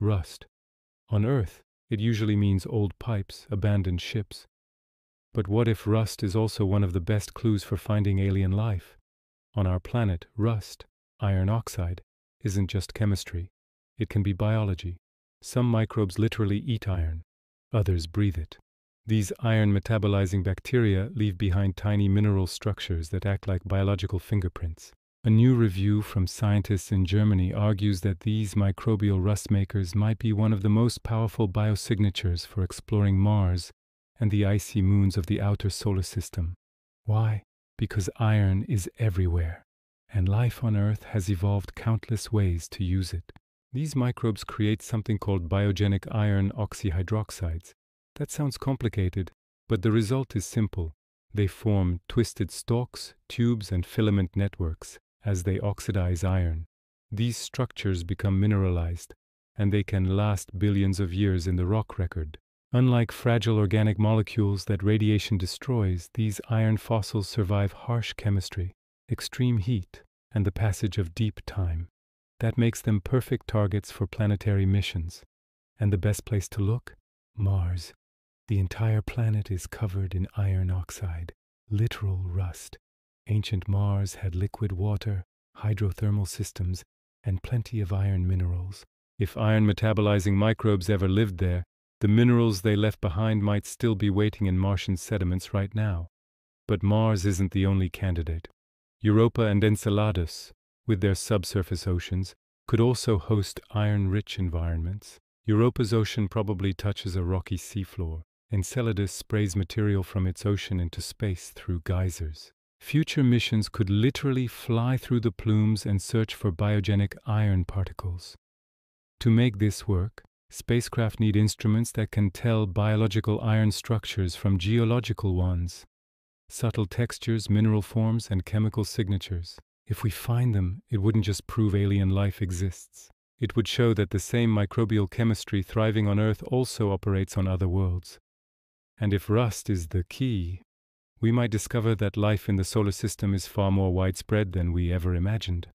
rust. On Earth, it usually means old pipes, abandoned ships. But what if rust is also one of the best clues for finding alien life? On our planet, rust, iron oxide, isn't just chemistry. It can be biology. Some microbes literally eat iron, others breathe it. These iron metabolizing bacteria leave behind tiny mineral structures that act like biological fingerprints. A new review from scientists in Germany argues that these microbial rust makers might be one of the most powerful biosignatures for exploring Mars and the icy moons of the outer solar system. Why? Because iron is everywhere, and life on Earth has evolved countless ways to use it. These microbes create something called biogenic iron oxyhydroxides. That sounds complicated, but the result is simple. They form twisted stalks, tubes, and filament networks as they oxidize iron. These structures become mineralized, and they can last billions of years in the rock record. Unlike fragile organic molecules that radiation destroys, these iron fossils survive harsh chemistry, extreme heat, and the passage of deep time. That makes them perfect targets for planetary missions. And the best place to look? Mars. The entire planet is covered in iron oxide, literal rust. Ancient Mars had liquid water, hydrothermal systems, and plenty of iron minerals. If iron metabolizing microbes ever lived there, the minerals they left behind might still be waiting in Martian sediments right now. But Mars isn't the only candidate. Europa and Enceladus, with their subsurface oceans, could also host iron-rich environments. Europa's ocean probably touches a rocky seafloor. Enceladus sprays material from its ocean into space through geysers. Future missions could literally fly through the plumes and search for biogenic iron particles. To make this work, spacecraft need instruments that can tell biological iron structures from geological ones, subtle textures, mineral forms, and chemical signatures. If we find them, it wouldn't just prove alien life exists. It would show that the same microbial chemistry thriving on Earth also operates on other worlds. And if rust is the key, we might discover that life in the solar system is far more widespread than we ever imagined.